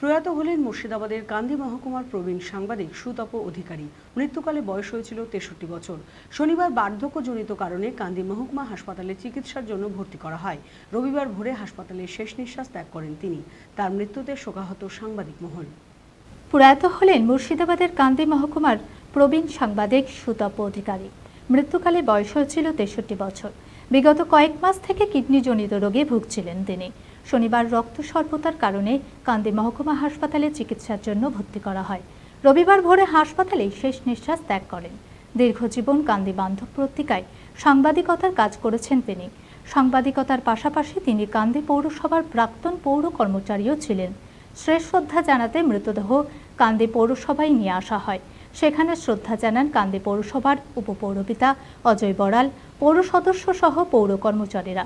প্রয়াত হলেন মুর্শিদাবাদের কান্দি মহকুমার প্রবীণ সাংবাদিক, সুতপ অধিকারী। মৃত্যুকালে বয়স হয়েছিল তেষট্টি বছর। শনিবার বার্ধক্যজনিত কারণে কান্দি মহকুমা হাসপাতালে চিকিৎসার জন্য ভর্তি করা হয়। রবিবার ভোরে হাসপাতালে শেষ নিঃশ্বাস ত্যাগ করেন তিনি। তার মৃত্যুতে শোকাহত সাংবাদিক মহল। প্রয়াত হলেন মুর্শিদাবাদের কান্দি মহকুমার প্রবীণ সাংবাদিক, সুতপ অধিকারী। মৃত্যুকালে বয়স হয়েছিল তেষট্টি বছর। বিগত কয়েক মাস থেকে কিডনিজনিত রোগে ভুগছিলেন তিনি। শনিবার রক্ত স্বল্পতার কারণে কান্দি মহকুমা হাসপাতালে চিকিৎসার জন্য ভর্তি করা হয়। রবিবার ভোরে হাসপাতালেই শেষ নিঃশ্বাস ত্যাগ করেন। দীর্ঘজীবন কান্দি বান্ধব পত্রিকায় সাংবাদিকতার কাজ করেছেন তিনি। সাংবাদিকতার পাশাপাশি তিনি কান্দি পৌরসভার প্রাক্তন পৌর কর্মচারীও ছিলেন। শেষ শ্রদ্ধা জানাতে মৃতদেহ কান্দি পৌরসভায় নিয়ে আসা হয়। সেখানে শ্রদ্ধা জানান কান্দি পৌরসভার উপপৌরপিতা অজয় বড়াল, পৌর সদস্য সহ পৌর কর্মচারীরা।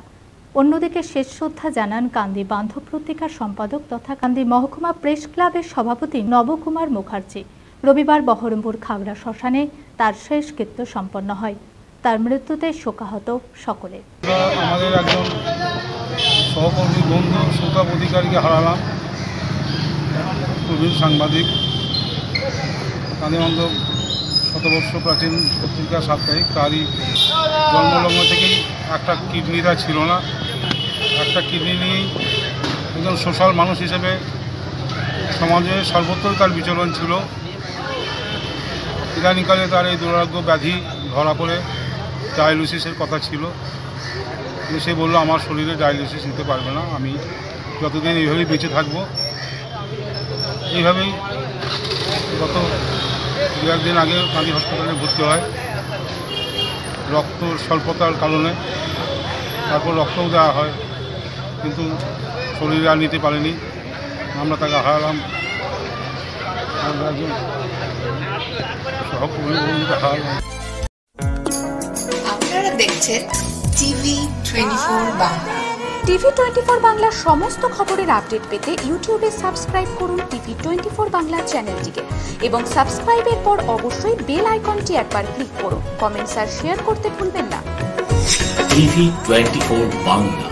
অন্যদিকে শেষ শ্রদ্ধা জানান কান্দি বান্ধব পত্রিকার সম্পাদক তথা কান্দি মহকুমা প্রেস ক্লাবের সভাপতি নবকুমার মুখার্জি। রবিবার বহরমপুর খাগড়া শ্মশানে তার শেষ কৃত্য সম্পন্ন হয়। তার মৃত্যুতে শোকাহত সকলে। আমাদের একজন সহকর্মী বন্ধু অধিকারীকে হারালাম। সাংবাদিক। কালীবন্ধ শতবর্ষ প্রাচীন পত্রিকা সাপ্তাহিক। তারই জন্মলগ্ন থেকেই একটা কিডনি তার ছিল না। একটা কিডনি নিয়েই একজন সোশ্যাল মানুষ হিসেবে সমাজে সর্বত্রই তার বিচরণ ছিল। ইদানিকালে তার এই দুরারোগ্য ব্যাধি ধরা পড়ে। ডায়ালিসিসের কথা ছিল। সে বলল, আমার শরীরে ডায়ালিসিস নিতে পারবে না। আমি যতদিন এইভাবেই বেঁচে থাকব। এইভাবেই গত দু একদিন আগে গান্ধী হসপিটালে ভর্তি হয়। রক্ত স্বল্পতার কারণে তারপর রক্তও দেওয়া হয়, কিন্তু শরীরে আর নিতে পারেনি। আমরা তাকে আমরা হারালাম। আপনারা দেখছেন TV twenty four Bangla. TV twenty four বাংলার সমস্ত খবরের আপডেট পেতে ইউটিউবে সাবস্ক্রাইব করুন টিভি টোয়েন্টি ফোর বাংলা চ্যানেলটিকে এবং সাবস্ক্রাইবের পর অবশ্যই বেল আইকনটি একবার ক্লিক করুন। কমেন্টস আর শেয়ার করতে ভুলবেন না। TV twenty four Bangla.